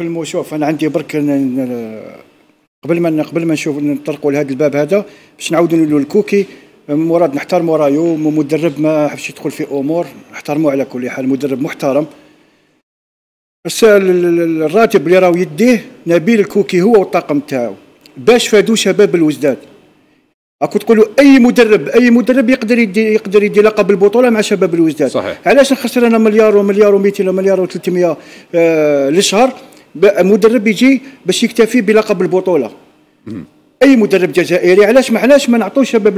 المو شوف أنا عندي برك قبل ما قبل ما نشوف نطرقوا لهذا الباب هذا باش نعاودوا نقولوا الكوكي مراد نحترموا رايه م- مدرب ما حبش يدخل في أمور نحترمه على كل حال مدرب محترم. الراتب اللي راهو يديه نبيل الكوكي هو والطاقم تاعو. باش فادوا شباب الوزداد. أكو تقولوا أي مدرب أي مدرب يقدر يدي يقدر يدي لقب البطولة مع شباب الوزداد؟ صحيح. علاش نخسر أنا مليار ومليار و200 ومليار و300 آه للشهر مدرب يجي باش يكتفي بلقب البطولة. أي مدرب جزائري علاش ما علاش ما نعطوش شباب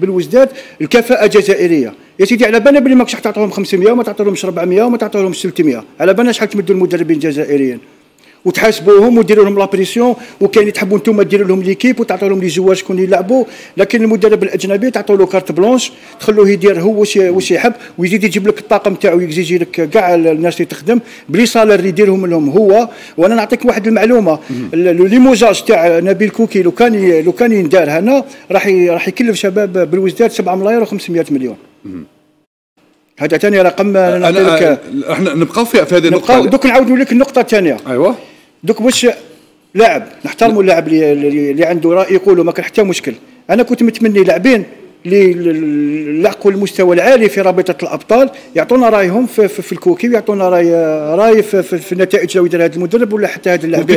بلوزداد الكفاءة الجزائرية؟ يا سيدي على بالنا بلي ماكش تعطيهم 500 وما تعطيهمش 400 وما تعطيهمش 300 على بالنا شحال تمدوا المدربين الجزائريين وتحاسبوهم وديروا لهم la pression وكان تحبوا أنتم ديروا لهم l'équipe وتعطوا لهم les joueurs شكون يلعبوا. لكن المدرب الأجنبي تعطوا له carte blanche تخلوه يدير هو واش يحب ويزيد يجيب لك الطاقم تاعو يجي لك كاع الناس اللي تخدم بلي صالير يديرهم لهم هو. وأنا نعطيك واحد المعلومة ال- ليموجاج تاع نبيل كوكي لو كان لو كان يندار هنا راح راح يكلف شباب بالوزداد 7 ملاير و500 مليون. هذا ثاني رقم أنا لك إحنا نبقاو في هذه النقطة. دوك نعاود نقول لك النقطة الثانية أيوه. دوك واش لاعب؟ نحترموا اللاعب اللي, اللي اللي عنده رأي يقولوا ما كان حتى مشكل. أنا كنت متمني لاعبين اللي لحقوا المستوى العالي في رابطة الأبطال يعطونا رأيهم في, في, في الكوكي ويعطونا راي رأي في, في, في النتائج لو يدير هذا المدرب ولا حتى هذا اللاعبين.